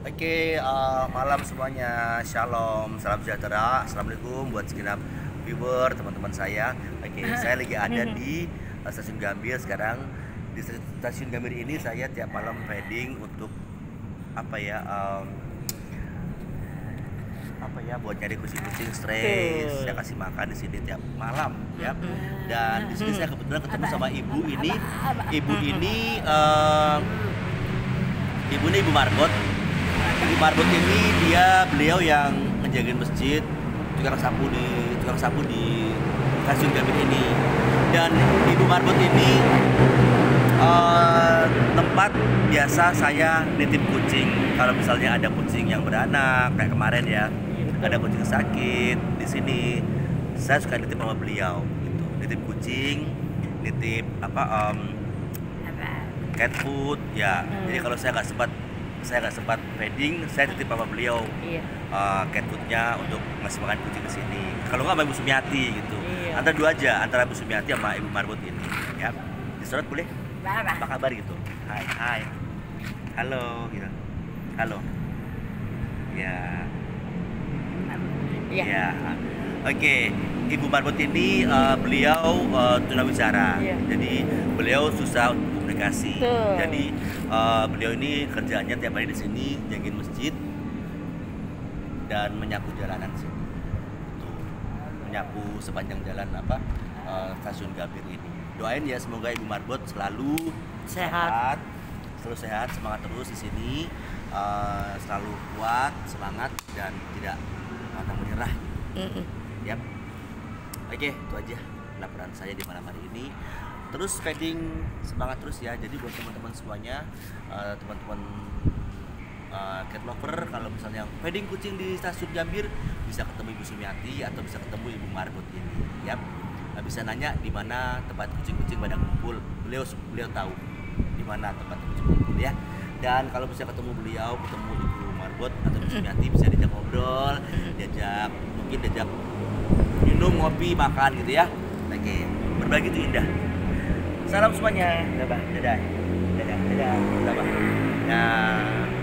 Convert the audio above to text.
Oke, uh, malam semuanya. Shalom, salam sejahtera. Assalamualaikum buat segenap viewer, teman-teman saya. Oke, saya lagi ada di uh, stasiun Gambir sekarang. Di stasiun, stasiun Gambir ini saya tiap malam trading untuk apa ya? Um, apa ya buat nyari kucing-kucing stres saya kasih makan di sini tiap malam ya. Dan di sini saya kebetulan ketemu sama ibu ini. Ibu ini uh, ibu ini ibu Margot Ibu Marbot ini dia beliau yang ngejagain masjid, tukang sapu di tukang sapu di stasiun Gambir ini. Dan Ibu Marbot ini uh, tempat biasa saya nitip kucing. Kalau misalnya ada kucing yang beranak kayak kemarin ya, ada kucing sakit di sini, saya suka nitip sama beliau. Gitu. Nitip kucing, nitip apa um, cat food ya. Jadi kalau saya nggak sempat saya nggak sempat feeding, saya titip sama beliau Iya. uh, cat foodnya untuk ngasih makan kucing ke sini. Kalau nggak sama Ibu Sumiati gitu. Iya. Antara dua aja, antara Ibu Sumiati sama Ibu Marbot ini. Ya, disorot boleh? Berapa? Apa kabar gitu? Hai, hai. Halo, gitu. Halo. Ya, Iya. ya. Oke, Ibu Marbot ini uh, beliau uh, tunawicara. Iya. Jadi beliau susah untuk komunikasi. Betul. Jadi uh, beliau ini kerjaannya tiap hari di sini jagain masjid dan menyapu jalanan sini. Tuh, menyapu sepanjang jalan apa uh, stasiun Gambir ini. Doain ya semoga Ibu Marbot selalu Sehat. selalu sehat, semangat terus di sini, uh, selalu kuat, semangat dan tidak pantang menyerah. Mm-mm. Yap. Oke, itu aja laporan saya di malam hari ini. Terus feeding semangat terus ya. Jadi buat teman-teman semuanya, eh, teman-teman eh, cat lover kalau misalnya feeding kucing di stasiun Gambir bisa ketemu Ibu Sumiati atau bisa ketemu Ibu Marbot ini. Yap. Bisa nanya di mana tempat kucing-kucing pada kumpul. Beliau beliau tahu di mana tempat kucing kumpul ya. Dan kalau bisa ketemu beliau, ketemu Ibu Marbot atau Ibu Sumiati bisa diajak ngobrol, diajak mungkin diajak minum, ngopi, makan gitu ya. Oke, berbagi itu indah. Salam semuanya. Dadah, dadah. Dadah, dadah. Dadah. Nah.